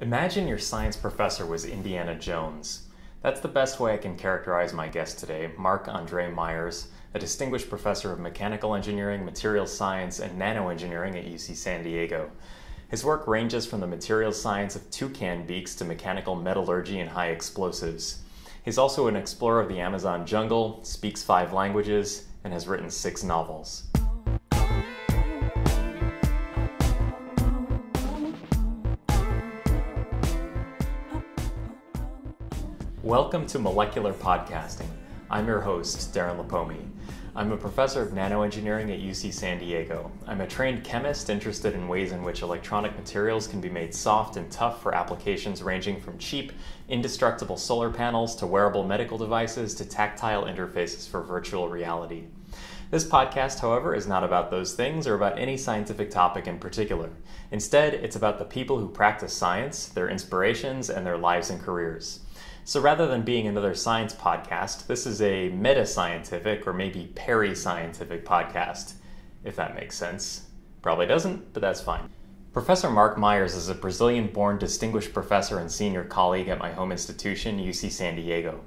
Imagine your science professor was Indiana Jones. That's the best way I can characterize my guest today, Marc André Meyers, a distinguished professor of mechanical engineering, materials science, and nanoengineering at UC San Diego. His work ranges from the materials science of toucan beaks to mechanical metallurgy and high explosives. He's also an explorer of the Amazon jungle, speaks five languages, and has written six novels. Welcome to Molecular Podcasting. I'm your host, Darren Lipomi. I'm a professor of nanoengineering at UC San Diego. I'm a trained chemist interested in ways in which electronic materials can be made soft and tough for applications ranging from cheap, indestructible solar panels to wearable medical devices to tactile interfaces for virtual reality. This podcast, however, is not about those things or about any scientific topic in particular. Instead, it's about the people who practice science, their inspirations, and their lives and careers. So rather than being another science podcast, this is a meta scientific or maybe peri scientific podcast, if that makes sense. Probably doesn't, but that's fine. Professor Marc Meyers is a Brazilian born distinguished professor and senior colleague at my home institution, UC San Diego.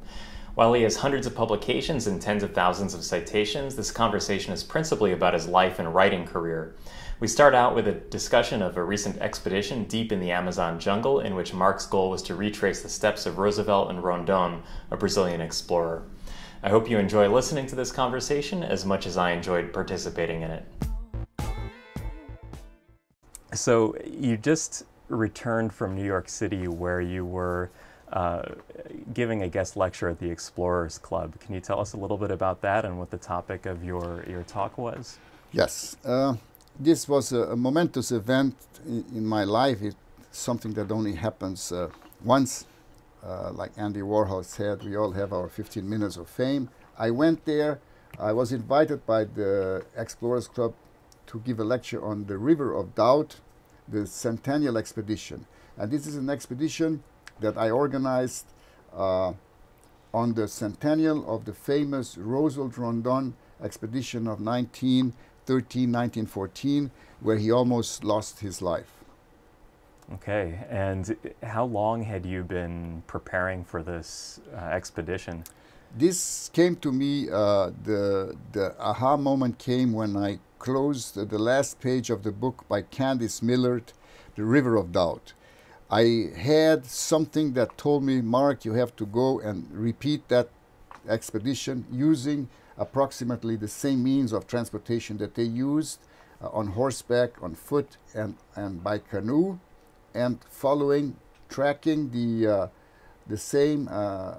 While he has hundreds of publications and tens of thousands of citations, this conversation is principally about his life and writing career. We start out with a discussion of a recent expedition deep in the Amazon jungle in which Marc's goal was to retrace the steps of Roosevelt and Rondon, a Brazilian explorer. I hope you enjoy listening to this conversation as much as I enjoyed participating in it. So, you just returned from New York City where you were uh, giving a guest lecture at the Explorers Club. Can you tell us a little bit about that and what the topic of your, your talk was? Yes. Uh, this was a, a momentous event in, in, my life. It's something that only happens uh, once. Uh, like Andy Warhol said, we all have our 15 minutes of fame. I went there. I was invited by the Explorers Club to give a lecture on the River of Doubt, the Centennial Expedition. And this is an expedition that I organized uh, on the centennial of the famous Roosevelt Rondon expedition of 19 1913, 1914, where he almost lost his life. Okay, and how long had you been preparing for this uh, expedition? This came to me, uh, the, the aha moment came when I closed the last page of the book by Candice Millard, The River of Doubt. I had something that told me, Marc, you have to go and repeat that expedition using approximately the same means of transportation that they used uh, on horseback, on foot, and, and by canoe, and following, tracking the, uh, the same uh,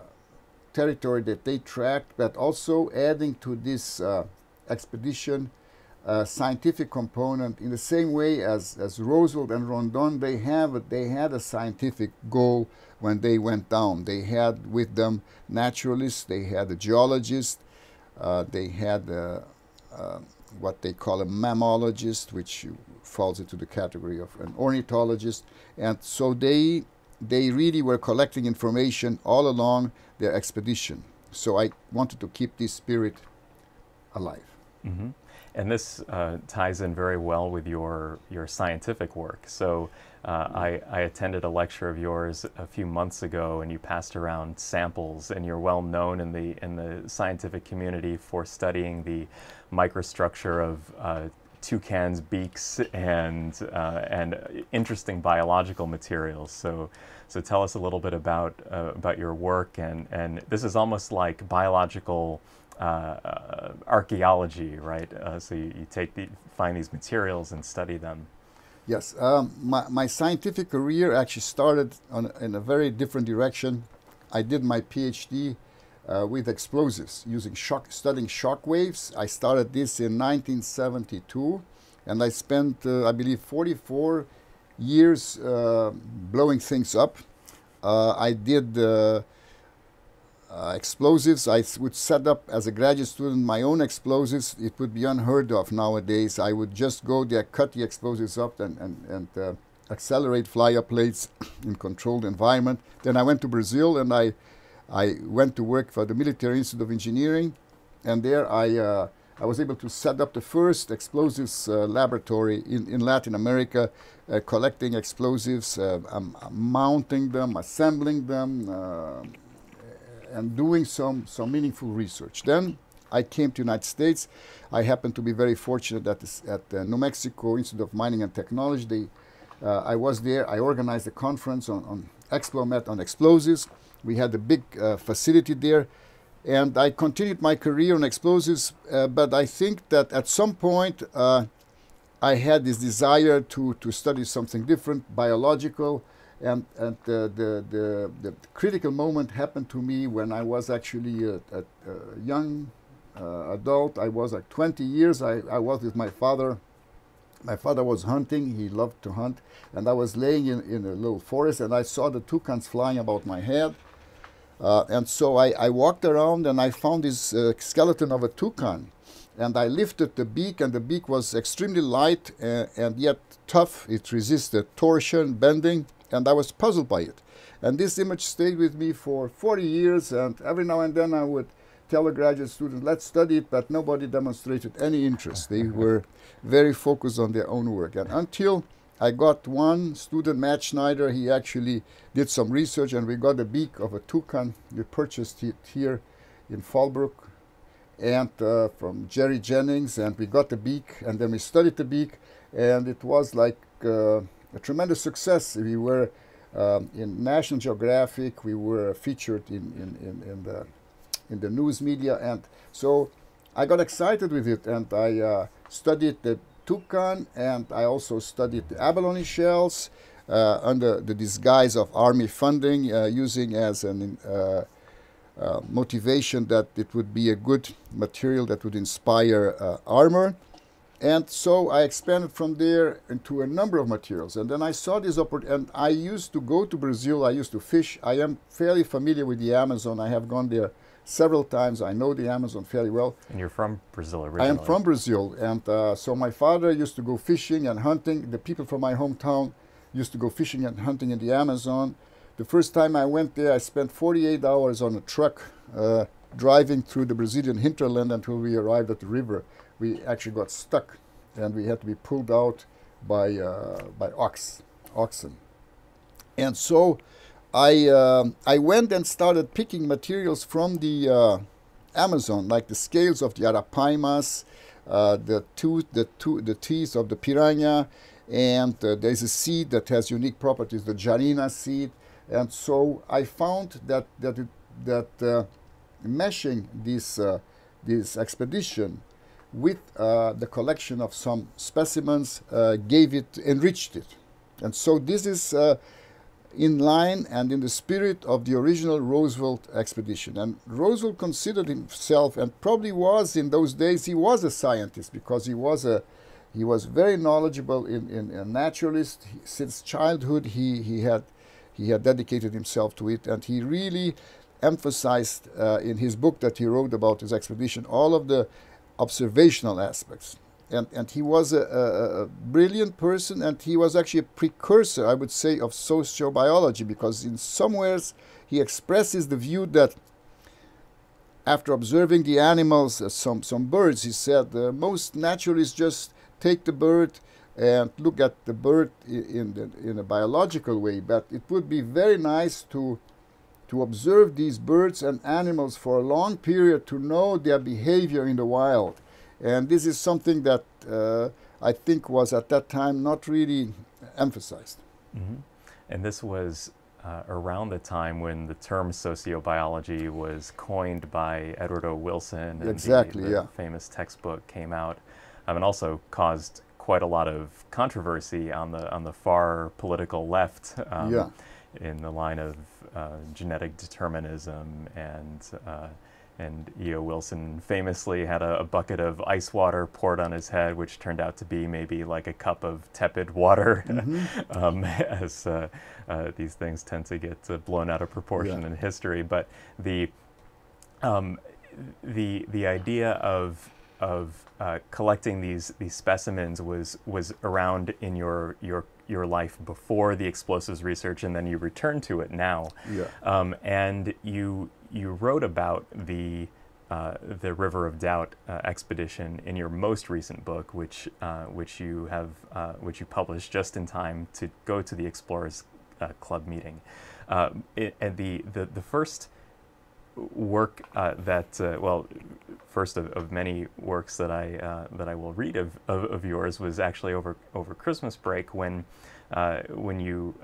territory that they tracked, but also adding to this uh, expedition a scientific component in the same way as, as Roosevelt and Rondon, they, have they had a scientific goal when they went down. They had with them naturalists, they had a geologist, uh, they had uh, uh, what they call a mammologist, which falls into the category of an ornithologist. And so they, they really were collecting information all along their expedition. So I wanted to keep this spirit alive. Mm -hmm. And this uh, ties in very well with your, your scientific work. So uh, I, I, attended a lecture of yours a few months ago, and you passed around samples, and you're well known in the, in the scientific community for studying the microstructure of uh, toucans' beaks and, uh, and interesting biological materials. So, so tell us a little bit about, uh, about your work, and, and this is almost like biological uh, archaeology, right? So you, you, take the, find these materials and study them. Yes, um, my, my scientific career actually started on, in a very different direction. I did my PhD uh, with explosives using shock, studying shock waves. I started this in 1972, and I spent, uh, I believe, 44 years uh, blowing things up. I did uh, explosives. I would set up as a graduate student my own explosives. It would be unheard of nowadays. I would just go there, cut the explosives up, and, and, and uh, accelerate fly-up plates in controlled environment. Then I went to Brazil and I, I went to work for the Military Institute of Engineering, and there I, uh, I was able to set up the first explosives uh, laboratory in, in Latin America, uh, collecting explosives, uh, um, mounting them, assembling them, and doing some, some meaningful research. Then I came to United States. I happened to be very fortunate at, this, at the New Mexico Institute of Mining and Technology. They, uh, I was there. I organized a conference on, on Explomet on explosives. We had a big uh, facility there. And I continued my career on explosives, uh, but I think that at some point uh, I had this desire to, to study something different, biological, and, and the, the, the, the, critical moment happened to me when I was actually a, a, a young uh, adult. I was like 20 years. I, I was with my father. My father was hunting. He loved to hunt. And I was laying in, in a little forest and I saw the toucans flying about my head. Uh, and so I, I, walked around and I found this uh, skeleton of a toucan. And I lifted the beak, and the beak was extremely light uh, and yet tough. It resisted torsion, bending, and I was puzzled by it. And this image stayed with me for 40 years, and every now and then I would tell a graduate student, let's study it, but nobody demonstrated any interest. They were very focused on their own work. And until I got one student, Matt Schneider, he actually did some research and we got a beak of a toucan. We purchased it here in Fallbrook and uh, from Jerry Jennings and we got the beak and then we studied the beak and it was like uh, a tremendous success. We were um, in National Geographic, we were featured in, in, in, in, the, in the news media and so I got excited with it and I uh, studied the toucan, and I also studied the abalone shells uh, under the disguise of army funding, uh, using as an uh, uh, motivation that it would be a good material that would inspire uh, armor. And so I expanded from there into a number of materials. And then I saw this opportunity, and I used to go to Brazil, I used to fish. I am fairly familiar with the Amazon. I have gone there several times. I know the Amazon fairly well. And you're from Brazil originally? I am from Brazil. And uh, so my father used to go fishing and hunting. The people from my hometown used to go fishing and hunting in the Amazon. The first time I went there, I spent 48 hours on a truck uh, driving through the Brazilian hinterland until we arrived at the river. We actually got stuck and we had to be pulled out by, uh, by ox, oxen. And so I uh, I went and started picking materials from the uh, Amazon, like the scales of the arapaimas, uh, the tooth, the tooth, the teeth of the piranha, and uh, there's a seed that has unique properties, the jarina seed, and so I found that that it, that uh, meshing this this expedition with uh, the collection of some specimens uh, gave it enriched it, and so this is uh, in line and in the spirit of the original Roosevelt expedition. And Roosevelt considered himself, and probably was in those days, he was a scientist because he was a he was very knowledgeable in, in a naturalist. He, since childhood, he, he had he had dedicated himself to it, and he really emphasized uh, in his book that he wrote about his expedition all of the observational aspects. And, and he was a, a, a, brilliant person and he was actually a precursor i would say of sociobiology because in some ways he expresses the view that after observing the animals uh, some, some birds he said most naturalists just take the bird and look at the bird in, the, in a biological way but it would be very nice to to observe these birds and animals for a long period to know their behavior in the wild and this is something that uh, I think was at that time not really emphasized. Mm-hmm. And this was uh, around the time when the term sociobiology was coined by Edward O. Wilson. And exactly, the, the yeah. famous textbook came out, um, and also caused quite a lot of controversy on the on the far political left. Um, yeah. In the line of uh, genetic determinism and uh, and E.O. Wilson famously had a, a, bucket of ice water poured on his head, which turned out to be maybe like a cup of tepid water, mm-hmm. um, as uh, uh, these things tend to get uh, blown out of proportion yeah. in history. But the um, the the idea of of uh, collecting these these specimens was was around in your your your life before the explosives research, and then you return to it now. Yeah. Um, and you you wrote about the uh, the River of Doubt uh, expedition in your most recent book, which uh, which you have uh, which you published just in time to go to the Explorers uh, Club meeting. It, and the, the the first work that well, first of, of, many works that I that I will read of, of, of, yours was actually over over Christmas break when when you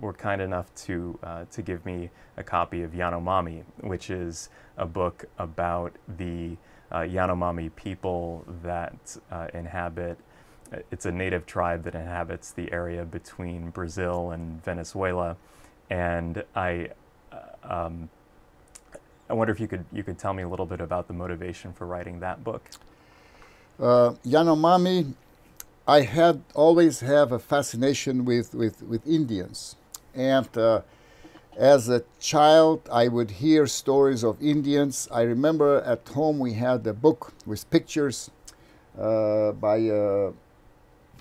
were kind enough to uh, to give me a copy of Yanomami, which is a book about the uh, Yanomami people that uh, inhabit. It's a native tribe that inhabits the area between Brazil and Venezuela, and I. Uh, um, I wonder if you could you could tell me a little bit about the motivation for writing that book. Uh, Yanomami, I had always have a fascination with, with, with Indians. And uh, as a child, I would hear stories of Indians. I remember at home we had a book with pictures uh, by a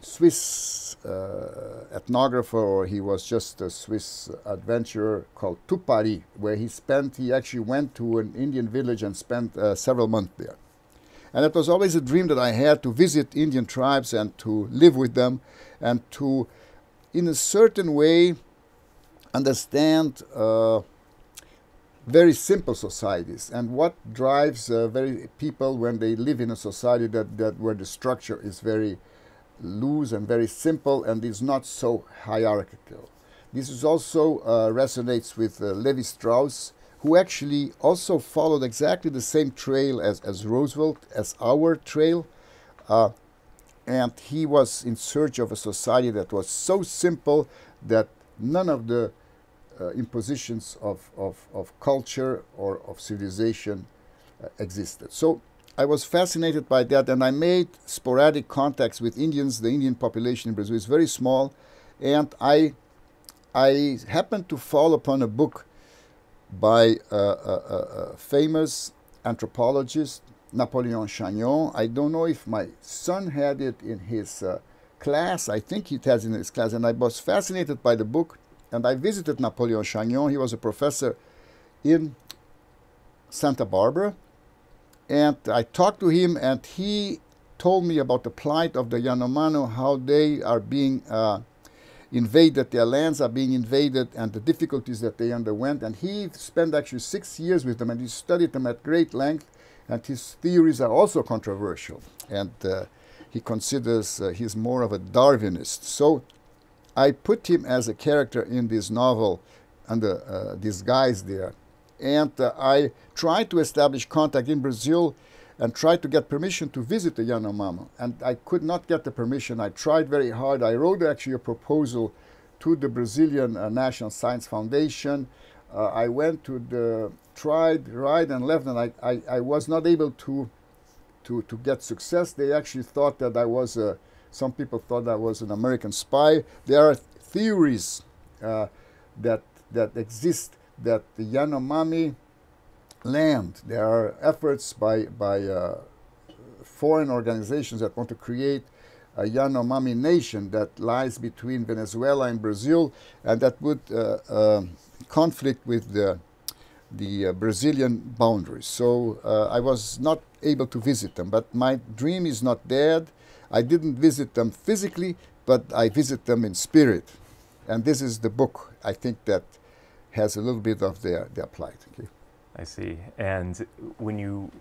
Swiss uh, ethnographer, or he was just a Swiss adventurer called Tupari, where he spent, he actually went to an Indian village and spent uh, several months there. And it was always a dream that I had to visit Indian tribes and to live with them and to, in a certain way, understand uh, very simple societies and what drives uh, very people when they live in a society that, that where the structure is very loose and very simple and is not so hierarchical. This is also uh, resonates with uh, Levi Strauss, who actually also followed exactly the same trail as, as Roosevelt, as our trail. Uh, and he was in search of a society that was so simple that none of the uh, impositions of, of, of culture or of civilization uh, existed. So I was fascinated by that, and I made sporadic contacts with Indians. The Indian population in Brazil is very small, and I, I happened to fall upon a book by a, a, a famous anthropologist, Napoleon Chagnon. I don't know if my son had it in his uh, class. I think he has in his class, and I was fascinated by the book. And I visited Napoleon Chagnon. He was a professor in Santa Barbara. And I talked to him, and he told me about the plight of the Yanomami, how they are being uh, invaded, their lands are being invaded, and the difficulties that they underwent. And he spent actually six years with them, and he studied them at great length. And his theories are also controversial. And uh, he considers uh, he's more of a Darwinist. So I put him as a character in this novel under uh, disguise there. And uh, I tried to establish contact in Brazil and tried to get permission to visit the Yanomami. And I could not get the permission. I tried very hard. I wrote actually a proposal to the Brazilian uh, National Science Foundation. Uh, I went to the, tried, right and left, and I, I, I was not able to, to, to get success. They actually thought that I was a some people thought I was an American spy. There are theories uh, that that exist that the Yanomami land. There are efforts by by uh, foreign organizations that want to create a Yanomami nation that lies between Venezuela and Brazil, and that would uh, um, conflict with the the uh, Brazilian boundaries. So uh, I was not able to visit them, but my dream is not dead. I didn't visit them physically, but I visit them in spirit. And this is the book, I think, that has a little bit of their, their plight. Okay? I see. And when you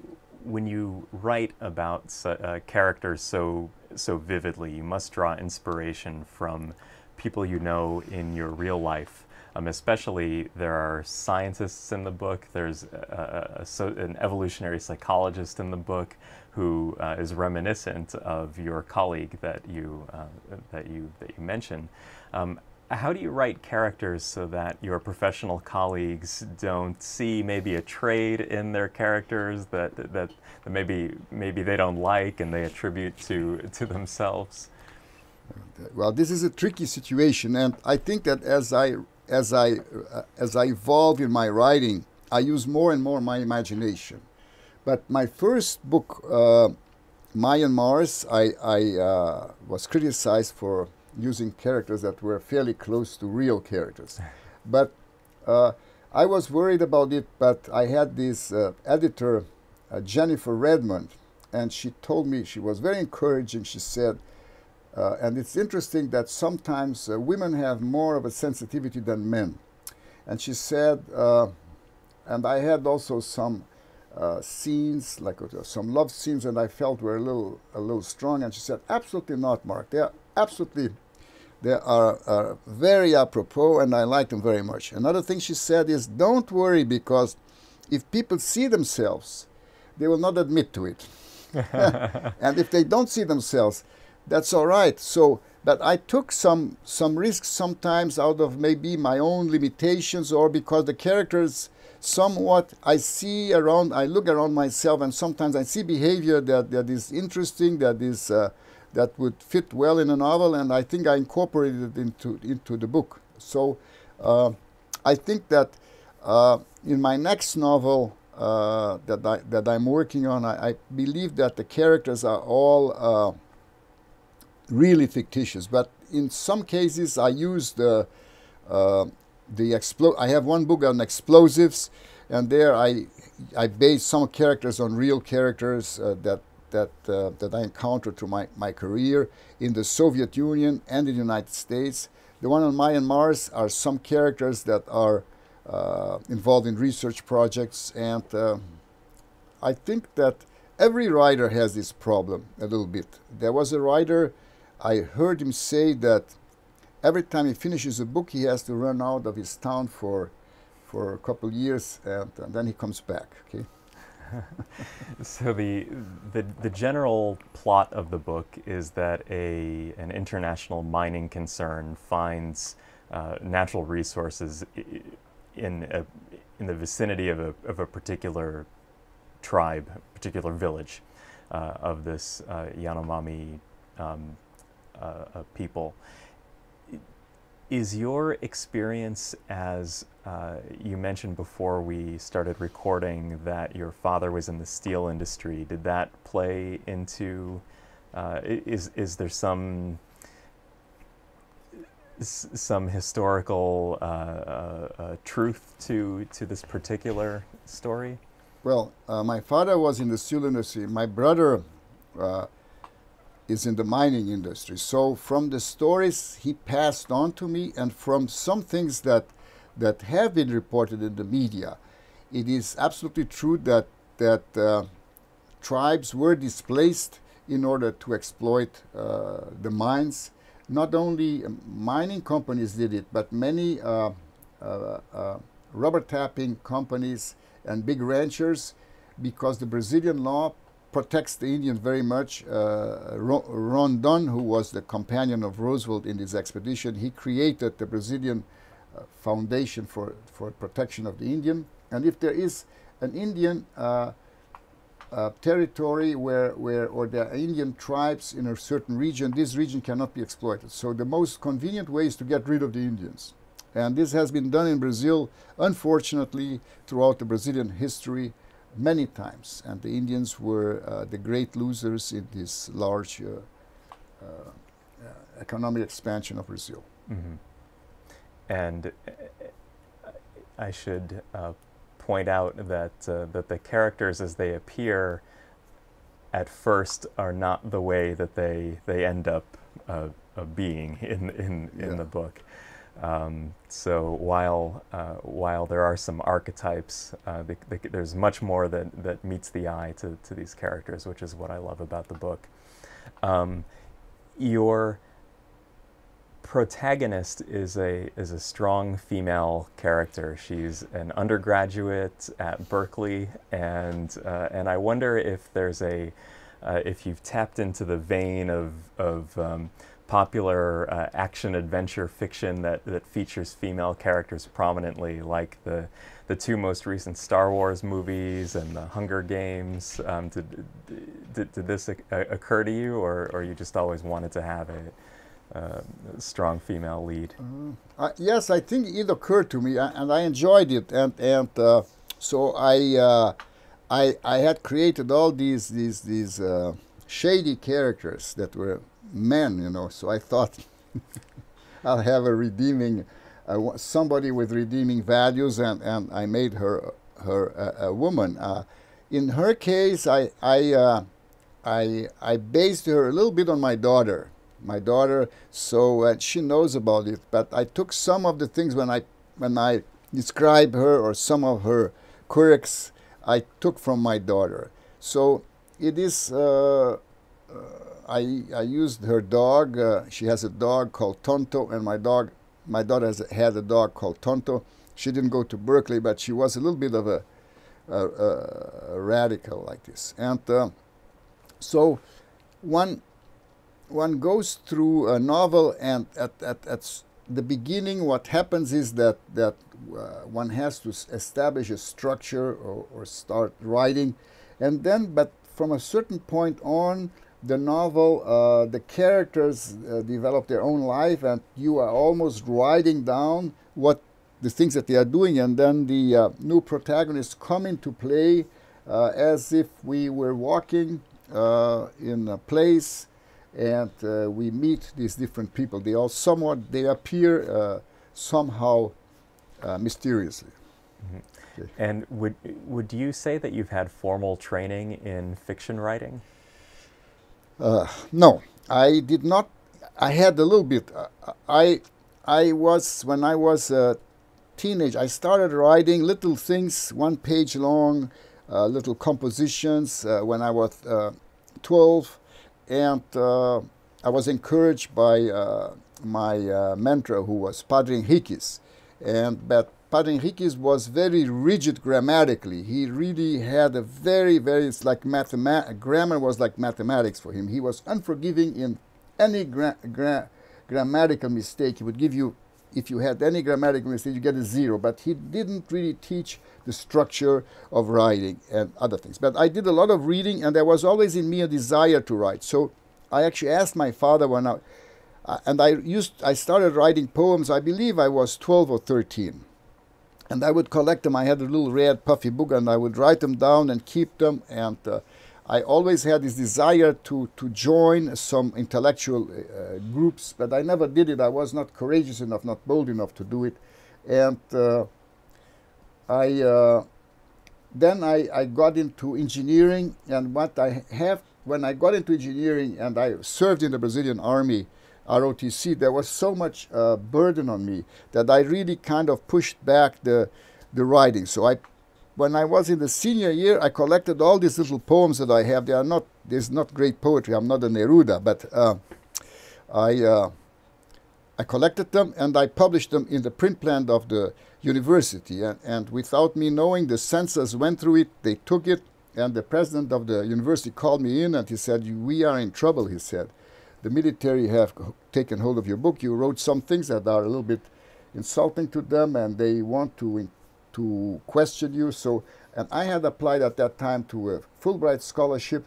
when you write about uh, characters so so vividly, you must draw inspiration from people you know in your real life. Um, especially, there are scientists in the book. There's a, a, a, an evolutionary psychologist in the book who uh, is reminiscent of your colleague that you uh, that you that you mentioned. Um, how do you write characters so that your professional colleagues don't see maybe a trade in their characters that that, that maybe maybe they don't like and they attribute to to themselves? Well, this is a tricky situation, and I think that as I as I uh, as I evolve in my writing, I use more and more my imagination. But my first book, uh, Mayan Mars, I, I uh, was criticized for using characters that were fairly close to real characters. But uh, I was worried about it, but I had this uh, editor uh, Jennifer Redmond, and she told me she was very encouraging. She said, uh, and it's interesting that sometimes uh, women have more of a sensitivity than men. And she said, uh, and I had also some uh, scenes, like some love scenes, and I felt were a little, a little strong. And she said, absolutely not, Marc. They are absolutely, they are, are very apropos, and I like them very much. Another thing she said is, don't worry because if people see themselves, they will not admit to it. and if they don't see themselves, that's all right. So, but I took some some risks sometimes out of maybe my own limitations or because the characters somewhat I see around, I look around myself, and sometimes I see behavior that, that is interesting, that is uh, that would fit well in a novel, and I think I incorporated it into into the book. So uh, I think that uh, in my next novel uh, that I that I'm working on, I, I, believe that the characters are all uh, really fictitious, but in some cases I use the uh, the explo- I have one book on explosives, and there I I base some characters on real characters uh, that that uh, that I encountered through my, my career in the Soviet Union and in the United States. The one on Mayan Mars are some characters that are uh, involved in research projects, and uh, I think that every writer has this problem a little bit. There was a writer I heard him say that every time he finishes a book, he has to run out of his town for for a couple years, and, and then he comes back. Okay. So the, the the general plot of the book is that a an international mining concern finds uh, natural resources in a, in the vicinity of a of a particular tribe, particular village uh, of this uh, Yanomami um, uh, people is your experience as uh, you mentioned before we started recording that your father was in the steel industry? Did that play into? Uh, is is there some some historical uh, uh, uh, truth to to this particular story? Well, uh, my father was in the steel industry. My brother is in the mining industry. So from the stories he passed on to me and from some things that that have been reported in the media, it is absolutely true that that uh, tribes were displaced in order to exploit uh, the mines. Not only mining companies did it, but many uh, uh, uh rubber tapping companies and big ranchers, because the Brazilian law protects the Indians very much. Uh, Rondon, who was the companion of Roosevelt in this expedition, he created the Brazilian uh, Foundation for, for Protection of the Indian. And if there is an Indian uh, uh, territory where, where, or there are Indian tribes in a certain region, this region cannot be exploited. So the most convenient way is to get rid of the Indians. And this has been done in Brazil, unfortunately, throughout the Brazilian history many times, and the Indians were uh, the great losers in this large uh, uh, economic expansion of Brazil. Mm-hmm. And I should point out that that the characters as they appear at first are not the way that they they end up uh, being in in, in yeah. the book. Um, so while uh, while there are some archetypes, uh, the, the, there's much more that, that meets the eye to, to these characters, which is what I love about the book. Um, your protagonist is a is a strong female character. She's an undergraduate at Berkeley, and uh, and I wonder if there's a uh, if you've tapped into the vein of of um, popular uh, action adventure fiction that, that features female characters prominently, like the the two most recent Star Wars movies and the Hunger Games. Um, did, did, did this occur to you, or, or you just always wanted to have a, uh, strong female lead? Uh, yes, I think it occurred to me, and I enjoyed it, and and uh, so I, uh, I I had created all these these these uh, shady characters that were men, you know. So I thought I'll have a redeeming, somebody with redeeming values, and, and I made her her a, woman. Uh, in her case, I, I, uh, I, I based her a little bit on my daughter. My daughter, so uh, she knows about it. But I took some of the things when I when I describe her or some of her quirks, I took from my daughter. So it is. Uh I I used her dog. Uh, she has a dog called Tonto, and my dog, my daughter has had a dog called Tonto. She didn't go to Berkeley, but she was a little bit of a a, a, radical like this. And uh, so one one goes through a novel, and at, at, at the beginning, what happens is that that uh, one has to establish a structure or, or start writing, and then, but from a certain point on, the novel, uh, the characters uh, develop their own life, and you are almost writing down what the things that they are doing, and then the uh, new protagonists come into play uh, as if we were walking uh, in a place and uh, we meet these different people. They all somewhat they appear uh, somehow uh, mysteriously. Mm -hmm. okay. And would would you say that you've had formal training in fiction writing? No, I did not. I had a little bit. I I was when I was a teenage, I started writing little things, one page long, uh, little compositions uh, when I was uh, 12. And uh, I was encouraged by uh, my uh, mentor, who was Padre Henriques. And but Padre Henriques was very rigid grammatically. He really had a very, very, it's like grammar was like mathematics for him. He was unforgiving in any gra gra grammatical mistake. He would give you if you had any grammatical mistake, you get a zero. But he didn't really teach the structure of writing and other things. But I did a lot of reading, and there was always in me a desire to write. So I actually asked my father when I, uh, and I used, I started writing poems. I believe I was 12 or 13, and I would collect them. I had a little red puffy book, and I would write them down and keep them. And uh, I always had this desire to, to join some intellectual uh, groups, but I never did it. I was not courageous enough, not bold enough to do it. And uh, I uh, then I, I got into engineering, and what I have when I got into engineering and I served in the Brazilian Army, ROTC, there was so much uh, burden on me that I really kind of pushed back the the writing. So I when I was in the senior year, I collected all these little poems that I have. They are not, there's not great poetry. I'm not a Neruda, but uh, I, uh, I collected them and I published them in the print plant of the university. And, and without me knowing, the censors went through it, they took it, and the president of the university called me in and he said, We are in trouble, he said. The military have taken hold of your book. You wrote some things that are a little bit insulting to them and they want to to question you. So, and I had applied at that time to a Fulbright scholarship,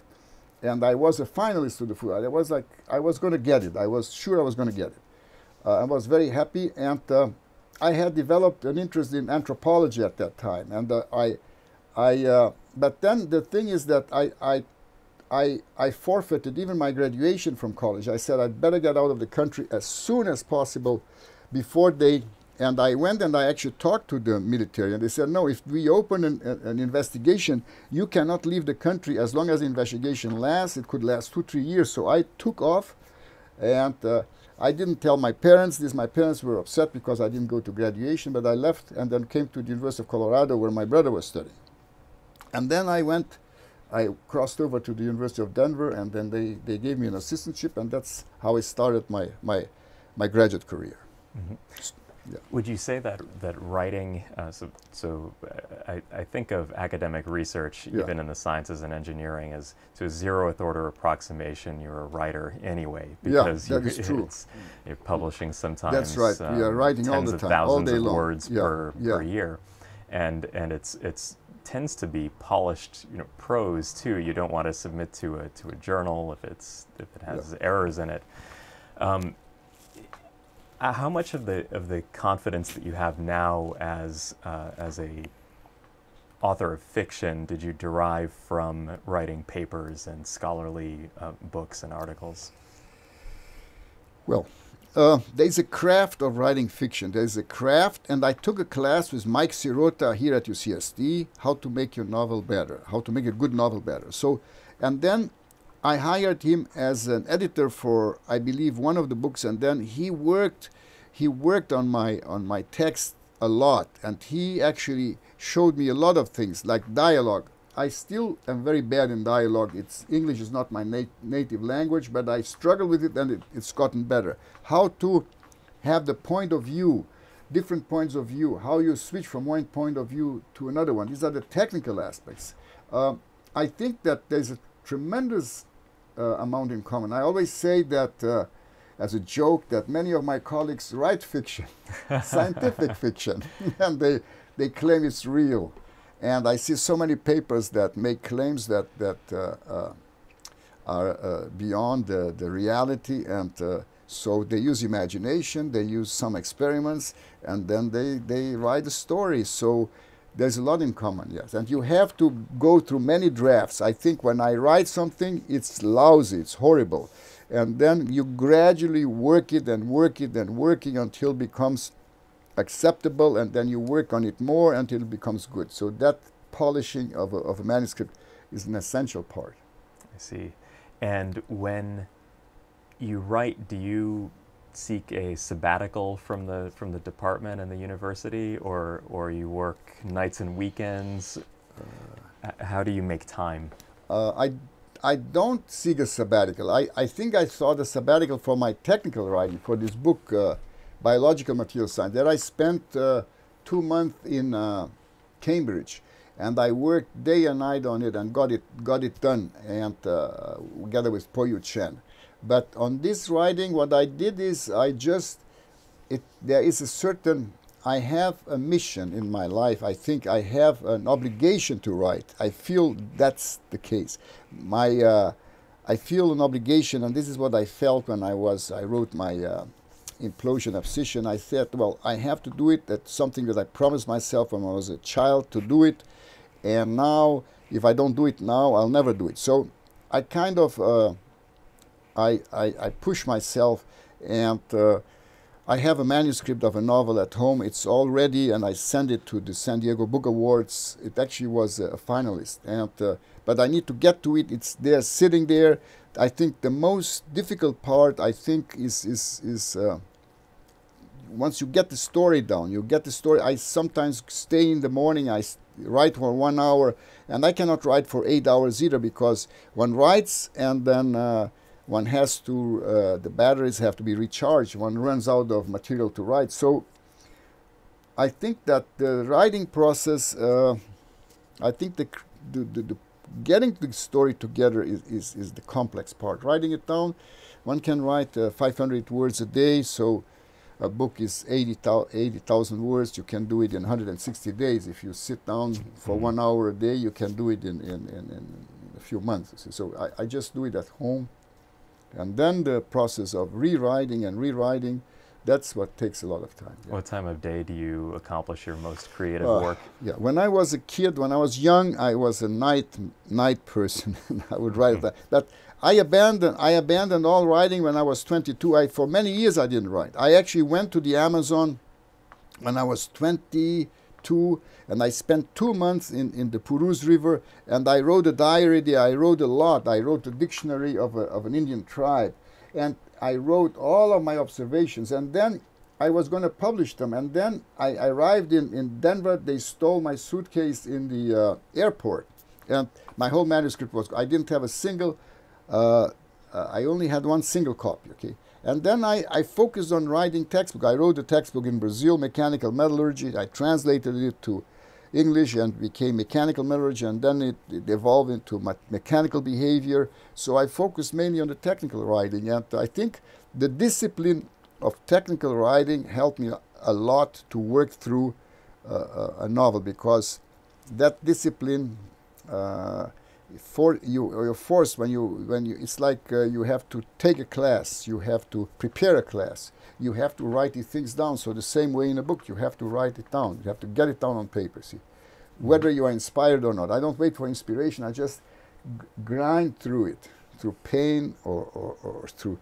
and I was a finalist to the Fulbright. I was like, I was going to get it. I was sure I was going to get it. Uh, I was very happy, and uh, I had developed an interest in anthropology at that time, and uh, I, I. Uh, but then the thing is that I, I I, I, forfeited even my graduation from college. I said I'd better get out of the country as soon as possible before they and I went and I actually talked to the military, and they said, no, if we open an, an, investigation, you cannot leave the country as long as the investigation lasts. It could last two, three years. So I took off, and uh, I didn't tell my parents this. My parents were upset because I didn't go to graduation, but I left and then came to the University of Colorado where my brother was studying. And then I went, I crossed over to the University of Denver, and then they, they gave me an assistantship, and that's how I started my, my, my graduate career. Mm -hmm. Yeah. Would you say that that writing, uh, so, so uh, I, I, think of academic research, yeah. even in the sciences and engineering, as to a zeroth order approximation. You're a writer anyway because yeah, that is true. you're publishing sometimes. That's right. Um, we are um, writing all the time, thousands all day long. of words yeah. per per year, and and it's it's tends to be polished, you know, prose too. You don't want to submit to a to a journal if it's if it has errors in it. Um, uh, how much of the of the confidence that you have now as uh, as a author of fiction did you derive from writing papers and scholarly uh, books and articles? Well, uh, there's a craft of writing fiction. There's a craft, and I took a class with Mike Sirota here at UCSD, how to make your novel better, how to make a good novel better. So, and then I hired him as an editor for, I believe, one of the books, and then he worked, he worked on my on my text a lot, and he actually showed me a lot of things like dialogue. I still am very bad in dialogue. It's English is not my nat- native language, but I struggle with it, and it, it's gotten better. How to have the point of view, different points of view, how you switch from one point of view to another one. These are the technical aspects. Um, I think that there's a tremendous uh, amount in common. I always say that uh, as a joke that many of my colleagues write fiction, scientific fiction, and they they claim it's real. And I see so many papers that make claims that that uh, uh are uh, beyond the, the reality, and uh, so they use imagination, they use some experiments, and then they they write a story. So there's a lot in common, yes. And you have to go through many drafts. I think when I write something, it's lousy, it's horrible. And then you gradually work it and work it and work it until it becomes acceptable, and then you work on it more until it becomes good. So that polishing of a, of a manuscript is an essential part. I see. And when you write, do you seek a sabbatical from the from the department and the university, or or you work nights and weekends? Uh, how do you make time? Uh, I I don't seek a sabbatical. I, I think I sought a sabbatical for my technical writing for this book, uh, Biological Material Science. There I spent uh, two months in uh, Cambridge, and I worked day and night on it and got it got it done, and uh, together with Poyu Chen. But on this writing, what I did is I just, it, there is a certain, I have a mission in my life. I think I have an obligation to write. I feel that's the case. My, uh, I feel an obligation, and this is what I felt when I was, I wrote my uh, implosion abscission. I said, well, I have to do it. That's something that I promised myself when I was a child to do it. And now, if I don't do it now, I'll never do it. So I kind of, uh, I, I, I push myself and uh, I have a manuscript of a novel at home. It's all ready, and I send it to the San Diego Book Awards. It actually was a finalist, and uh, but I need to get to it. It's there, sitting there. I think the most difficult part, I think, is is is uh, once you get the story down. You get the story. I sometimes stay in the morning. I write for one hour, and I cannot write for eight hours either because one writes and then uh, one has to, uh, the batteries have to be recharged. One runs out of material to write. So I think that the writing process, uh, I think the, the, the, the, getting the story together is, is, is, the complex part. Writing it down, one can write uh, 500 words a day, so a book is 80,000 80, words. You can do it in 160 days. If you sit down for mm-hmm. one hour a day, you can do it in, in, in, in a few months. So I, I just do it at home and then the process of rewriting and rewriting, that's what takes a lot of time. Yeah. What time of day do you accomplish your most creative uh, work? Yeah, when I was a kid, when I was young, I was a night night person, I would write that. But I abandoned I abandoned all writing when I was 22. I for many years I didn't write. I actually went to the Amazon when I was 22 and I spent two months in, in the Purus River, and I wrote a diary there. I wrote a lot. I wrote a dictionary of, a, of an Indian tribe, and I wrote all of my observations, and then I was going to publish them. And then I arrived in, in Denver. They stole my suitcase in the uh, airport, and my whole manuscript was. I didn't have a single. Uh, uh, I only had one single copy. Okay, and then I, I focused on writing textbook. I wrote a textbook in Brazil, mechanical metallurgy. I translated it to English and became mechanical metallurgy, and then it, it evolved into me mechanical behavior. So I focused mainly on the technical writing, and I think the discipline of technical writing helped me a lot to work through uh, a novel because that discipline uh, for you you're forced when you when you it's like uh, you have to take a class you have to prepare a class you have to write these things down so the same way in a book you have to write it down you have to get it down on paper see whether you are inspired or not i don't wait for inspiration i just grind through it through pain or, or, or through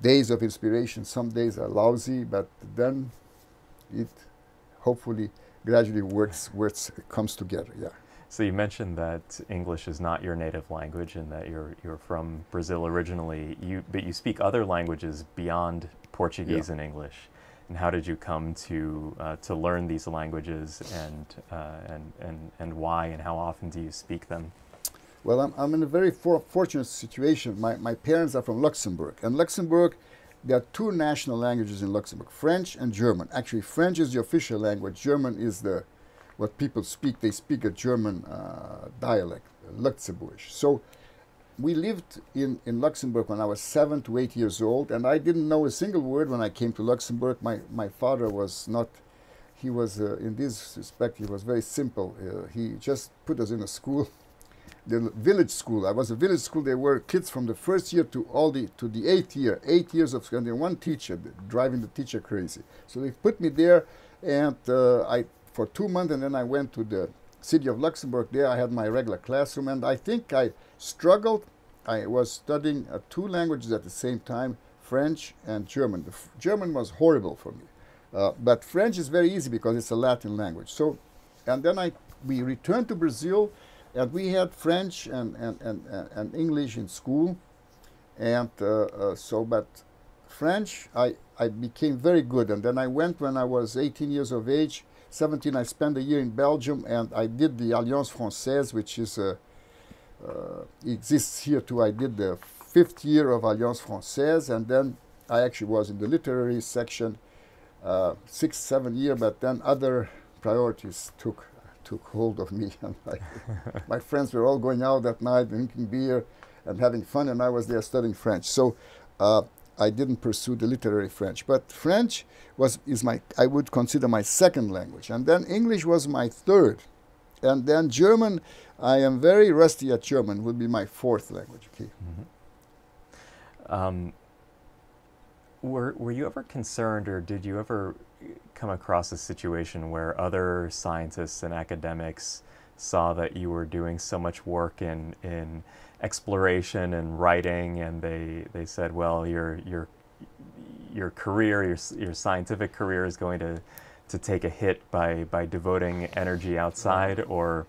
days of inspiration. Some days are lousy, but then it hopefully gradually works, works comes together. Yeah. So you mentioned that English is not your native language and that you're you're from Brazil originally. You but you speak other languages beyond Portuguese yeah. and English. And how did you come to uh, to learn these languages and, uh, and and and why and how often do you speak them? Well, I'm, I'm in a very for fortunate situation. My, my parents are from Luxembourg. And Luxembourg, there are two national languages in Luxembourg, French and German. Actually, French is the official language. German is the what people speak. They speak a German uh, dialect, Luxembourgish. So we lived in, in Luxembourg when I was seven to eight years old, and I didn't know a single word when I came to Luxembourg. My, my father was not, he was, uh, in this respect, he was very simple. Uh, he just put us in a school the village school. I was a village school. There were kids from the first year to all the to the eighth year, eight years of school, and one teacher driving the teacher crazy. So they put me there, and uh, I for two months, and then I went to the city of Luxembourg. There I had my regular classroom, and I think I struggled. I was studying uh, two languages at the same time, French and German. The German was horrible for me, uh, but French is very easy because it's a Latin language. So, and then I we returned to Brazil and we had French and, and, and, and English in school. And uh, uh, so, but French, I, I became very good. And then I went when I was 18 years of age. 17, I spent a year in Belgium and I did the Alliance Francaise, which is uh, uh, exists here too. I did the fifth year of Alliance Francaise, and then I actually was in the literary section uh, six, seven year, but then other priorities took took hold of me. And I, my friends were all going out that night, drinking beer and having fun, and I was there studying French. So uh, I didn't pursue the literary French, but French was is my I would consider my second language, and then English was my third, and then German. I am very rusty at German. Would be my fourth language. Okay. Mm-hmm. Um, were Were you ever concerned, or did you ever come across a situation where other scientists and academics saw that you were doing so much work in in exploration and writing, and they they said, well, your your your career, your your scientific career is going to to take a hit by by devoting energy outside, or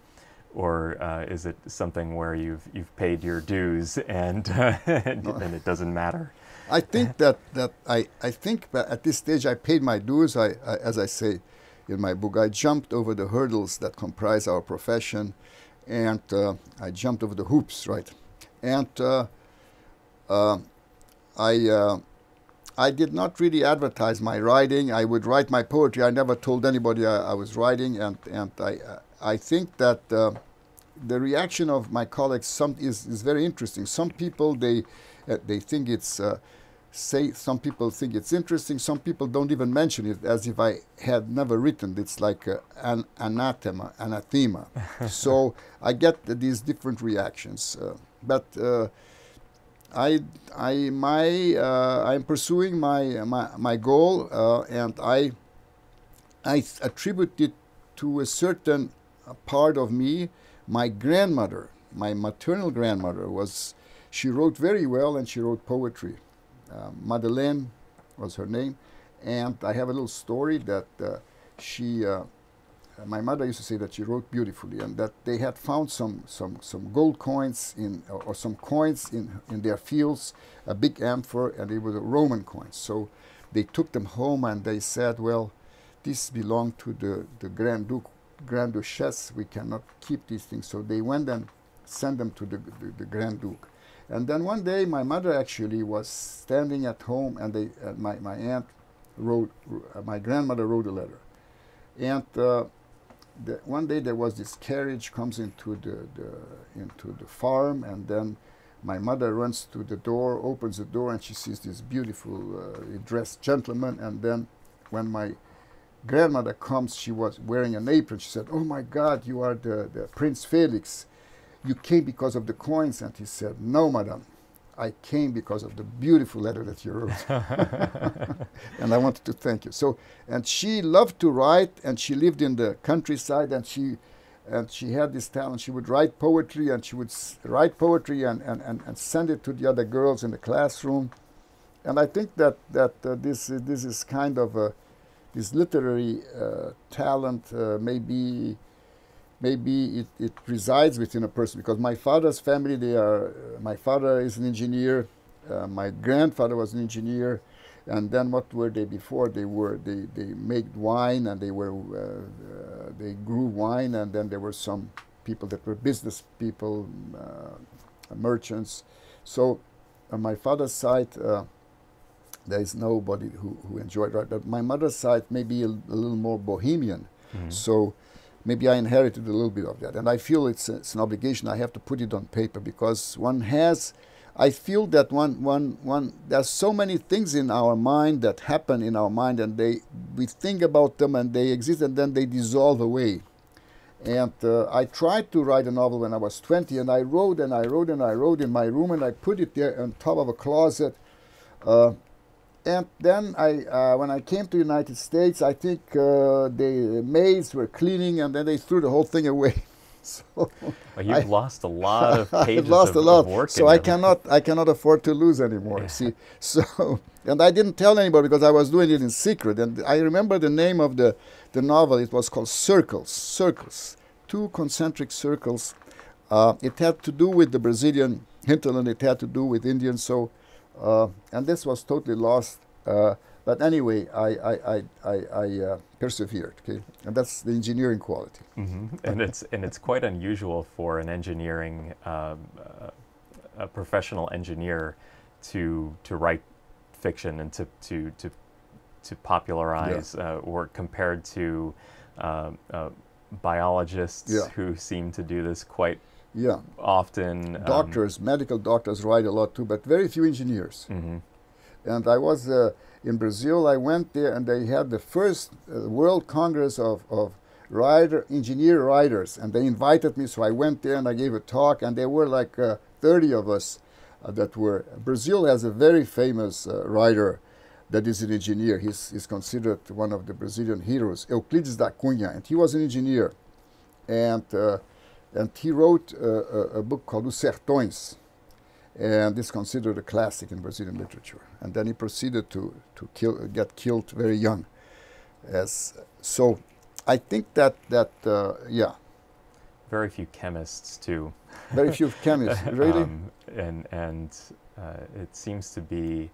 or uh, is it something where you've you've paid your dues and uh, and, and it doesn't matter? I think that, that I, I think that at this stage I paid my dues. I, I, as I say in my book, I jumped over the hurdles that comprise our profession, and uh, I jumped over the hoops, right? And uh, uh, I, uh, I did not really advertise my writing. I would write my poetry. I never told anybody I, I was writing, and, and I, I think that uh, the reaction of my colleagues some, is, is very interesting. Some people, they, uh, they think it's say some people think it's interesting some people don't even mention it as if i had never written it's like uh, an anathema anathema so i get these different reactions uh, but uh, i i my uh, i'm pursuing my my, my goal uh, and i i attribute it to a certain part of me my grandmother my maternal grandmother was she wrote very well and she wrote poetry uh, Madeleine was her name. And I have a little story that uh, she, uh, my mother used to say that she wrote beautifully and that they had found some, some, some gold coins in, or, or some coins in, in their fields, a big amphor, and they were the Roman coins. So they took them home and they said, well, this belonged to the, the Grand Duke, Grand Duchess. We cannot keep these things. So they went and sent them to the, the, the Grand Duke. And then one day, my mother actually was standing at home, and they, uh, my, my aunt wrote, uh, my grandmother wrote a letter. And uh, the, one day there was this carriage comes into the, the, into the farm, and then my mother runs to the door, opens the door, and she sees this beautiful uh, dressed gentleman. And then when my grandmother comes, she was wearing an apron. She said, "Oh my God, you are the, the Prince Felix." You came because of the coins? And he said, No, madam. I came because of the beautiful letter that you wrote. and I wanted to thank you. So, and she loved to write, and she lived in the countryside, and she, and she had this talent. She would write poetry, and she would write poetry and, and, and, and send it to the other girls in the classroom. and I think that that uh, this this is kind of a, this literary uh, talent uh, maybe maybe it, it resides within a person because my father's family they are uh, my father is an engineer uh, my grandfather was an engineer and then what were they before they were they, they made wine and they were uh, they grew wine and then there were some people that were business people merchants so on my father's side there is nobody who, who enjoyed right. But my mother's side may be a, a little more bohemian, mm-hmm. so maybe I inherited a little bit of that, and I feel it's, it's an obligation. I have to put it on paper because one has. I feel that one, one, one. There's so many things in our mind that happen in our mind, and they we think about them and they exist, and then they dissolve away. And uh, I tried to write a novel when I was 20, and I wrote and I wrote and I wrote in my room, and I put it there on top of a closet. Uh, and then I, uh, when I came to the United States, I think uh, the maids were cleaning, and then they threw the whole thing away. so well, you've I, lost a lot of pages I've lost of, a lot. of work. So I cannot, I cannot afford to lose anymore. Yeah. See, so and I didn't tell anybody because I was doing it in secret. And I remember the name of the the novel. It was called Circles. Circles, two concentric circles. Uh, it had to do with the Brazilian hinterland. It had to do with Indians. So and this was totally lost. Uh, but anyway, I, I, I, I, I uh, persevered. Okay, and that's the engineering quality. Mm-hmm. And it's and it's quite unusual for an engineering, um, a professional engineer, to to write fiction and to to to to popularize yeah. uh, work compared to uh, uh, biologists yeah. who seem to do this quite yeah. Often. Um, doctors, um, medical doctors write a lot too, but very few engineers. Mm-hmm. And I was uh, in Brazil, I went there and they had the first uh, World Congress of, of writer, engineer writers. And they invited me, so I went there and I gave a talk, and there were like uh, 30 of us uh, that were. Brazil has a very famous uh, writer that is an engineer. He's, he's considered one of the Brazilian heroes, Euclides da Cunha, and he was an engineer. And uh, and he wrote a, a, book called Os Sertões, and it's considered a classic in Brazilian literature. And then he proceeded to, to kill, get killed very young. As, so I think that, that uh, yeah. Very few chemists, too. Very few chemists, really? Um, and and uh, it seems to be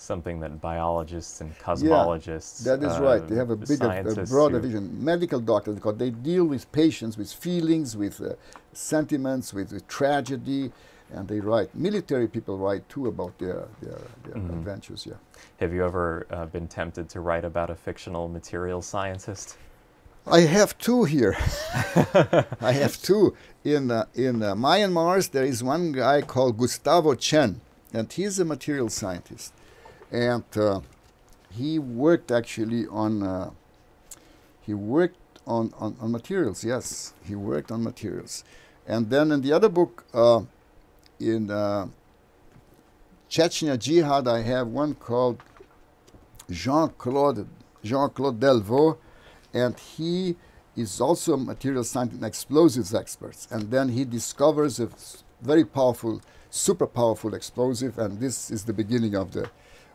something that biologists and cosmologists. Yeah, that is uh, right. They have a bigger, a broader vision. Medical doctors, because they deal with patients, with feelings, with uh, sentiments, with, with, tragedy, and they write. Military people write too about their their, their mm-hmm. adventures. Yeah. Have you ever uh, been tempted to write about a fictional material scientist? I have two here. I have two in uh, in uh, Mayan Mars. There is one guy called Gustavo Chen, and he's a material scientist and uh, he worked actually on uh, he worked on, on, on, materials yes. He worked on materials. And then in the other book uh, in uh, Chechnya Jihad I have one called Jean-Claude Jean-Claude Delvaux and he is also a material scientist and explosives expert and then he discovers a very powerful super powerful explosive and this is the beginning of the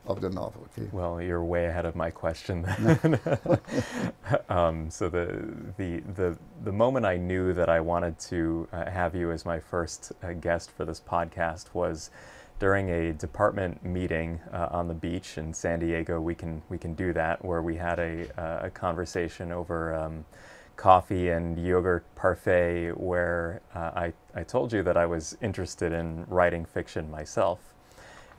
of the novel. Okay? Well, you're way ahead of my question. um, so the, the the the moment I knew that I wanted to uh, have you as my first uh, guest for this podcast was during a department meeting uh, on the beach in San Diego. We can we can do that where we had a uh, a conversation over. Um, coffee and yogurt parfait where uh, I, I told you that I was interested in writing fiction myself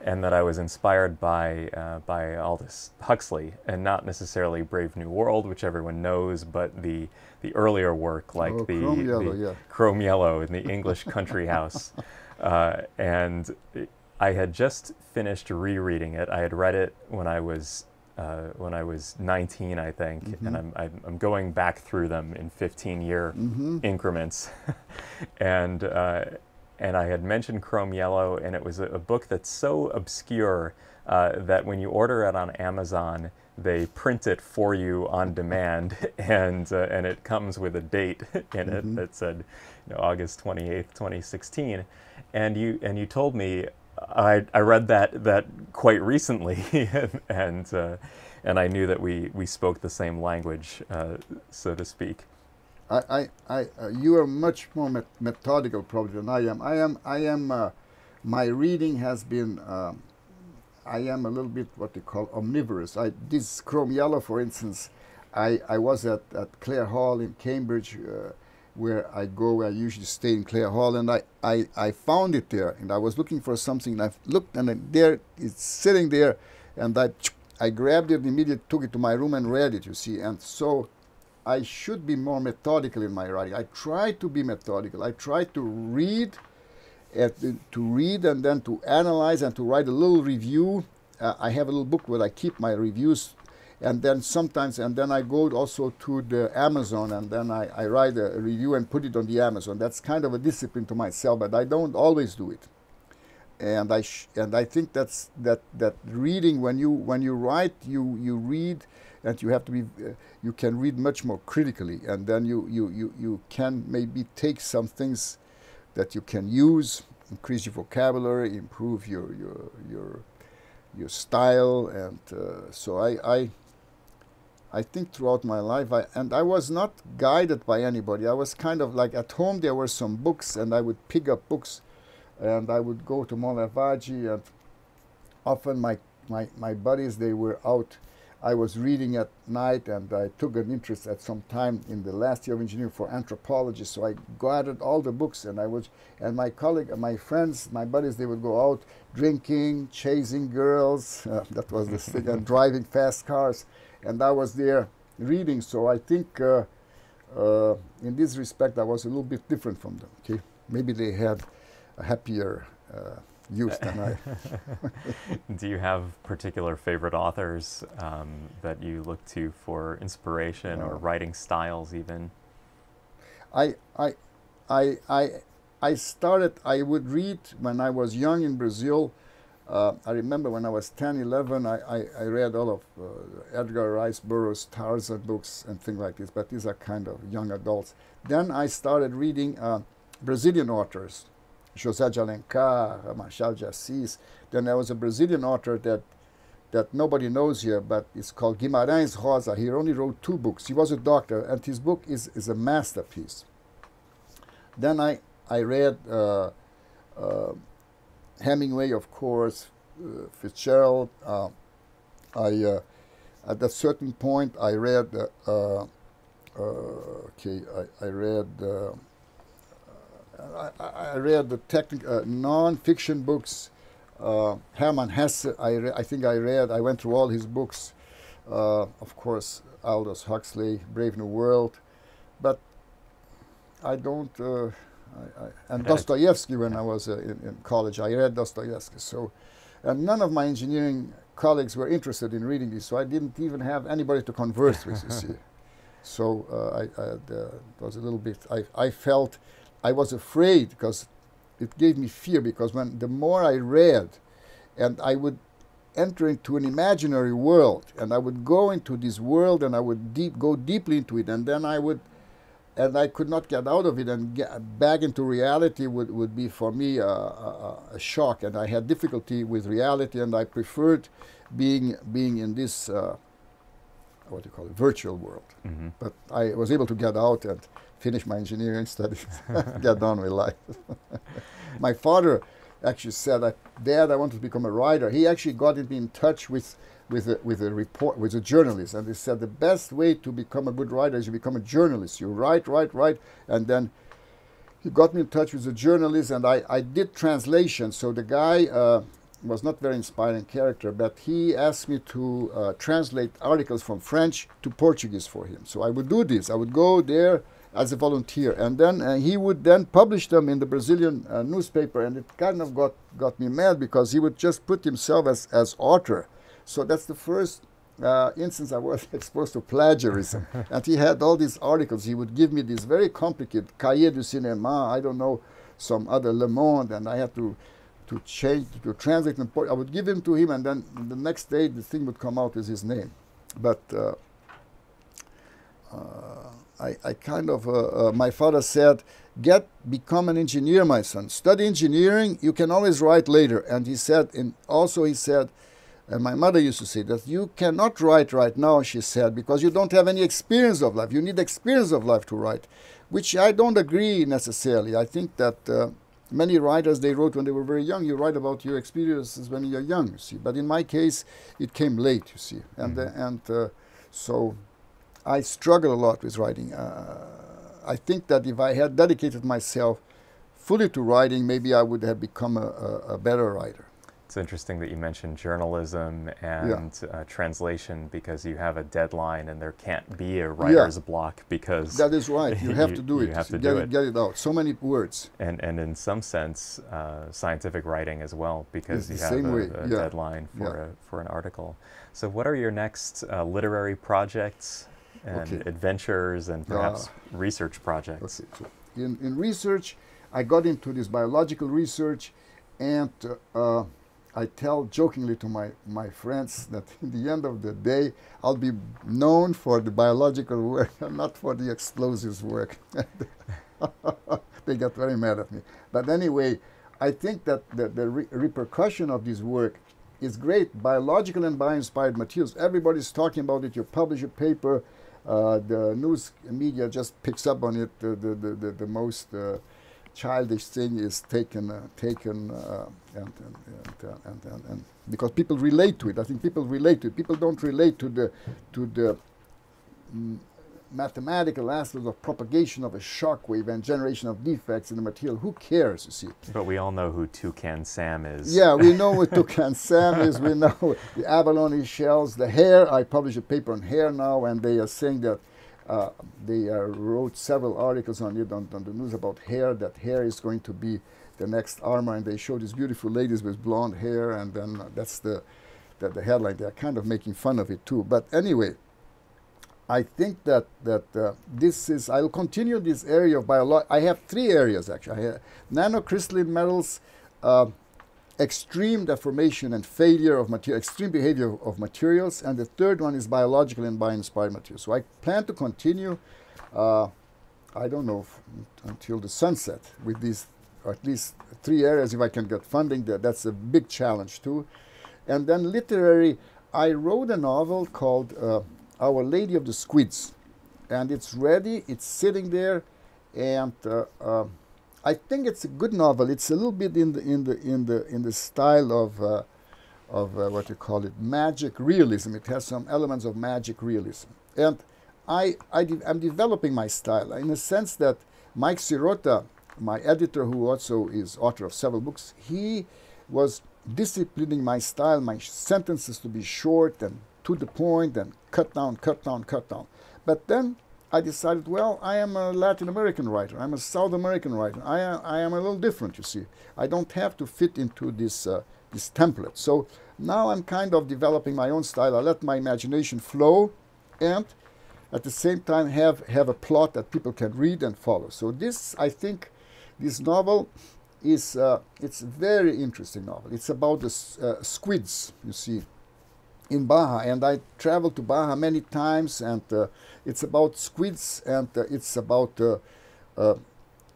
and that I was inspired by uh, by Aldous Huxley, and not necessarily Brave New World, which everyone knows, but the the earlier work like oh, the, Crome Yellow, the yeah. Crome Yellow in the English Country House, uh, and I had just finished rereading it. I had read it when I was. Uh, when I was 19, I think, mm-hmm. and I'm, I'm going back through them in 15 year mm-hmm. increments, and uh, and I had mentioned Crome Yellow, and it was a, a book that's so obscure uh, that when you order it on Amazon, they print it for you on demand, and uh, and it comes with a date in it that said, you know, August twenty eighth, twenty sixteen, and you and you told me I, I read that that quite recently, and uh, and I knew that we, we spoke the same language, uh, so to speak. I, I, I uh, you are much more met methodical probably than I am. I am, I am. Uh, my reading has been. Um, I am a little bit what they call omnivorous. I this Crome Yellow, for instance. I, I was at, at Clare Hall in Cambridge, uh, where I go. Where I usually stay in Clare Hall, and I, I, I found it there. And I was looking for something, and I looked, and there it's sitting there, and I I grabbed it immediately, took it to my room, and read it. You see, and so I should be more methodical in my writing. I try to be methodical. I try to read, to read, and then to analyze and to write a little review. Uh, I have a little book where I keep my reviews, and then sometimes, and then I go also to the Amazon, and then I, I write a review and put it on the Amazon. That's kind of a discipline to myself, but I don't always do it and I and I think that's that that reading when you when you write you you read and you have to be uh, you can read much more critically and then you you you you can maybe take some things that you can use increase your vocabulary improve your your your your style and uh, so I I I think throughout my life I and I was not guided by anybody I was kind of like at home there were some books and I would pick up books and I would go to Monlevade and often my, my, my buddies, they were out. I was reading at night and I took an interest at some time in the last year of engineering for anthropology. So I gathered all the books and I was, and my colleague, my friends, my buddies, they would go out drinking, chasing girls. Uh, that was the thing, and driving fast cars. And I was there reading. So I think uh, uh, in this respect, I was a little bit different from them. Okay, maybe they had a happier than I. Do you have particular favorite authors um, that you look to for inspiration or writing styles, even? I, I, I, I, I started. I would read when I was young in Brazil. Uh, I remember when I was 10, 11, I, I, I read all of uh, Edgar Rice Burroughs, Tarzan books, and things like this, but these are kind of young adults. Then I started reading uh, Brazilian authors, José de Alencar, Machado de Assis. Then there was a Brazilian author that that nobody knows here, but it's called Guimarães Rosa. He only wrote two books. He was a doctor, and his book is, is a masterpiece. Then I, I read uh, uh, Hemingway, of course, uh, Fitzgerald. Uh, I, uh, at a certain point, I read, uh, okay, I, I read I, I, read the technical uh, non-fiction books. Uh, Hermann Hesse, I, I think I read. I went through all his books. Uh, of course, Aldous Huxley, Brave New World, but I don't. Uh, I, I, and Dostoevsky when I was uh, in, in, college, I read Dostoevsky. So, and none of my engineering colleagues were interested in reading this, so I didn't even have anybody to converse with. You see, so uh, I, I was a little bit. I, I felt I was afraid because it gave me fear because when the more I read and I would enter into an imaginary world and I would go into this world and I would deep go deeply into it and then I would and I could not get out of it and get back into reality would, would be for me a, a, a shock and I had difficulty with reality and I preferred being being in this uh, what do you call it virtual world mm -hmm. but I was able to get out and finish my engineering studies, get on with life. my father actually said that, Dad, I want to become a writer. He actually got me in touch with with a, with a report with a journalist, and he said the best way to become a good writer is you become a journalist. You write, write, write, and then he got me in touch with a journalist, and I, I did translation. So the guy uh, was not very inspiring character, but he asked me to uh, translate articles from French to Portuguese for him. So I would do this. I would go there as a volunteer. And then uh, he would then publish them in the Brazilian uh, newspaper, and it kind of got, got me mad because he would just put himself as, as author. So that's the first uh, instance I was exposed to plagiarism. and he had all these articles. He would give me these very complicated Cahiers du Cinéma, I don't know, some other Le Monde, and I had to to change, to translate them. I would give them to him, and then the next day the thing would come out with his name. But uh, uh, I, I kind of, uh, uh, my father said, get, become an engineer, my son. Study engineering, you can always write later. And he said, and also he said, and my mother used to say that you cannot write right now, she said, because you don't have any experience of life. You need experience of life to write, which I don't agree necessarily. I think that uh, many writers, they wrote when they were very young. You write about your experiences when you're young, you see. But in my case, it came late, you see. And, mm-hmm. uh, and uh, so I struggle a lot with writing. Uh, I think that if I had dedicated myself fully to writing, maybe I would have become a, a, a better writer. It's interesting that you mentioned journalism and yeah. uh, translation because you have a deadline and there can't be a writer's yeah. block because that is right. You have you, to do it. You have to get do it. Get it out. So many words. And and in some sense, uh, scientific writing as well because it's you have a, a yeah. deadline for a, for an article. So, what are your next uh, literary projects and okay. adventures and perhaps research projects? Okay. So in in research, I got into this biological research and. Uh, I tell jokingly to my, my friends that in the end of the day, I'll be known for the biological work and not for the explosives work. they get very mad at me. But anyway, I think that the, the re repercussion of this work is great. Biological and bio-inspired materials. Everybody's talking about it. You publish a paper, uh, the news media just picks up on it. The, the, the, the, most uh, childish thing is taken uh, taken uh, and, and, and, and, and, because people relate to it. I think people relate to it. People don't relate to the to the mm, mathematical aspects of propagation of a shock wave and generation of defects in the material. Who cares, you see? But we all know who Toucan Sam is. Yeah, we know who Toucan Sam is. We know the abalone shells, the hair. I publish a paper on hair now, and they are saying that uh, they uh, wrote several articles on it on, on, the news about hair, that hair is going to be the next armor, and they show these beautiful ladies with blonde hair, and then uh, that's the, the, the, headline. They're kind of making fun of it too. But anyway, I think that, that uh, this is, I'll continue this area of biology. I have three areas actually. I have nanocrystalline metals, uh, extreme deformation and failure of material, extreme behavior of, materials, and the third one is biological and bio-inspired materials. So I plan to continue, uh, I don't know, until the sunset with these, or at least three areas. If I can get funding, that, that's a big challenge too. And then literary, I wrote a novel called uh, Our Lady of the Squids, and it's ready. It's sitting there, and uh, uh I think it's a good novel. It's a little bit in the in the in the in the style of uh, of uh, what you call it magic realism. It has some elements of magic realism, and I, I I'm developing my style in the sense that Mike Sirota, my editor, who also is author of several books, he was disciplining my style, my sentences to be short and to the point and cut down, cut down, cut down. But then I decided, well, I am a Latin American writer. I'm a South American writer. I, I am a little different, you see. I don't have to fit into this, uh, this template. So now I'm kind of developing my own style. I let my imagination flow and at the same time have, have a plot that people can read and follow. So this, I think, this novel is, uh, it's a very interesting novel. It's about the uh, squids, you see in Baja, and I traveled to Baja many times, and uh, it's about squids, and uh, it's about uh, uh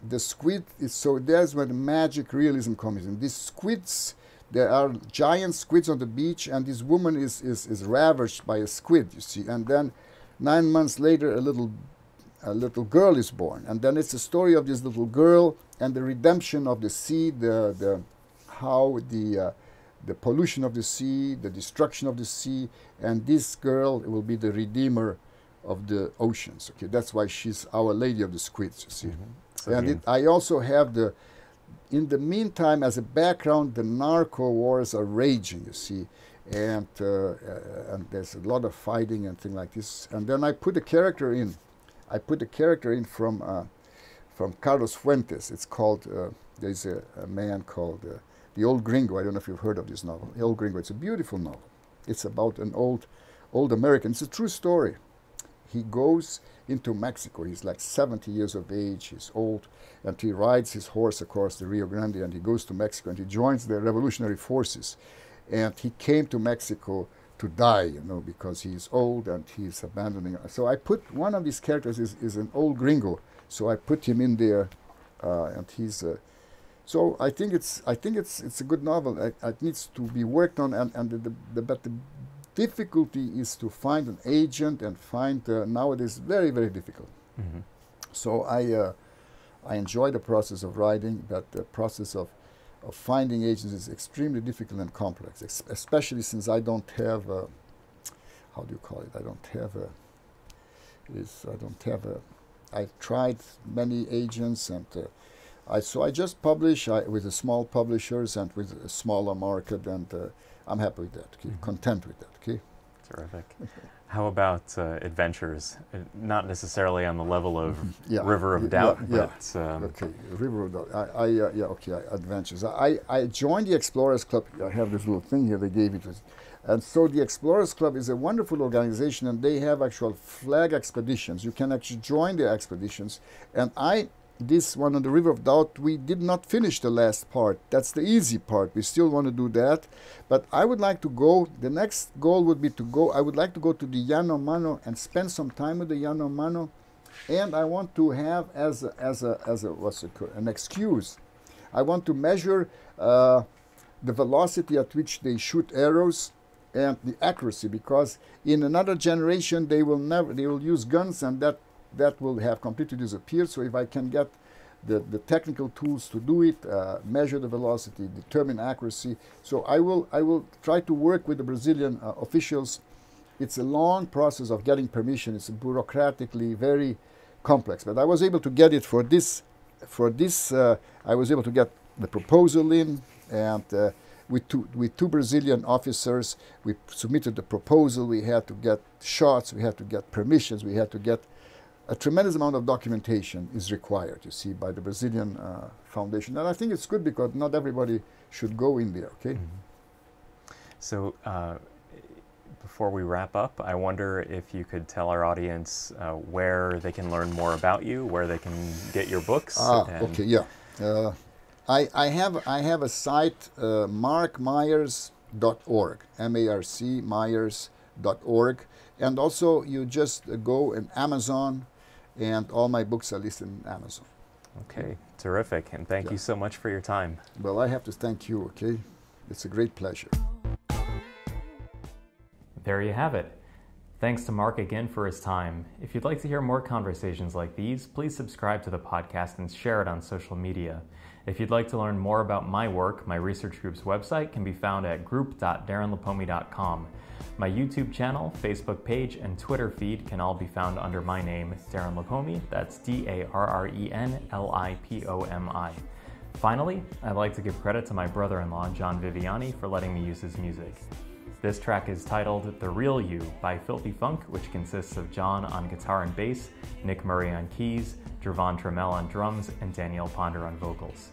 the squid. Is, so there's where the magic realism comes in. These squids, there are giant squids on the beach, and this woman is, is, is ravaged by a squid, you see, and then nine months later, a little a little girl is born, and then it's the story of this little girl and the redemption of the sea, the the how the uh, the pollution of the sea, the destruction of the sea, and this girl will be the redeemer of the oceans. Okay, that's why she's Our Lady of the Squids. You see, mm-hmm. so and it, I also have the. In the meantime, as a background, the narco wars are raging. You see, and uh, uh, and there's a lot of fighting and things like this. And then I put a character in. I put a character in from uh, from Carlos Fuentes. It's called. Uh, there's a, a, man called uh, the Old Gringo. I don't know if you've heard of this novel. The Old Gringo. It's a beautiful novel. It's about an old, old American. It's a true story. He goes into Mexico. He's like 70 years of age. He's old, and he rides his horse across the Rio Grande, and he goes to Mexico, and he joins the revolutionary forces. And he came to Mexico to die, you know, because he's old and he's abandoning. So I put one of these characters is, is an old gringo, so I put him in there, uh, and he's. Uh, so I think it's I think it's it's a good novel. It, it needs to be worked on, and and the, the, the, but the difficulty is to find an agent and find uh, nowadays very very difficult. Mm-hmm. So I uh, I enjoy the process of writing, but the process of of finding agents is extremely difficult and complex, ex- especially since I don't have a, how do you call it? I don't have a is I don't have a I tried many agents and uh, I so I just publish I, with the small publishers and with a smaller market and uh, I'm happy with that. Okay? Mm-hmm. Content with that. Okay. Terrific. How about uh, adventures? Uh, not necessarily on the level of yeah. River of Doubt, yeah, but. Um, okay, River of Doubt. I, I uh, yeah, okay, adventures. I, I joined the Explorers Club. I have this little thing here. They gave it, to us. and so the Explorers Club is a wonderful organization, and they have actual flag expeditions. You can actually join the expeditions, and I this one on the River of Doubt, we did not finish the last part. That's the easy part. We still want to do that. But I would like to go, the next goal would be to go, I would like to go to the Yanomamo and spend some time with the Yanomamo. And I want to have as a, as a, as a, what's it an excuse. I want to measure uh, the velocity at which they shoot arrows and the accuracy because in another generation they will never, they will use guns and that that will have completely disappeared. So if I can get the, the technical tools to do it, uh, measure the velocity, determine accuracy. So I will, I will try to work with the Brazilian uh, officials. It's a long process of getting permission. It's bureaucratically very complex, but I was able to get it for this. For this, uh, I was able to get the proposal in, and uh, with two, with two Brazilian officers, we submitted the proposal. We had to get shots, we had to get permissions, we had to get a tremendous amount of documentation is required, you see, by the Brazilian uh, Foundation. And I think it's good because not everybody should go in there, okay? Mm-hmm. So, uh, before we wrap up, I wonder if you could tell our audience uh, where they can learn more about you, where they can get your books. Ah, okay, yeah. Uh, I, I, have, I have a site, uh, marcmeyers.org, M A R C, meyers.org. And also, you just go in Amazon and all my books are listed in Amazon. Okay, terrific. And thank yeah. you so much for your time. Well, I have to thank you, okay? It's a great pleasure. There you have it. Thanks to Marc again for his time. If you'd like to hear more conversations like these, please subscribe to the podcast and share it on social media. If you'd like to learn more about my work, my research group's website can be found at group.darrenlipomi.com. My YouTube channel, Facebook page, and Twitter feed can all be found under my name, Darren Lipomi. That's D A R R E N L I P O M I. Finally, I'd like to give credit to my brother in law, John Viviani, for letting me use his music. This track is titled The Real You by Filthy Funk, which consists of John on guitar and bass, Nick Murray on keys, Jervon Trammell on drums, and Danielle Ponder on vocals.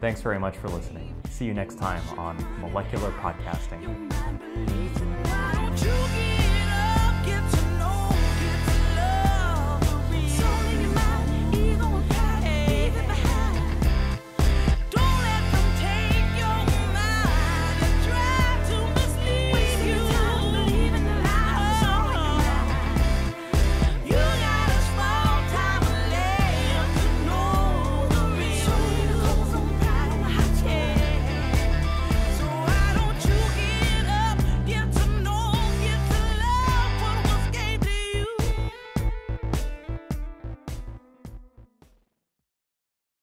Thanks very much for listening. See you next time on Molecular Podcasting.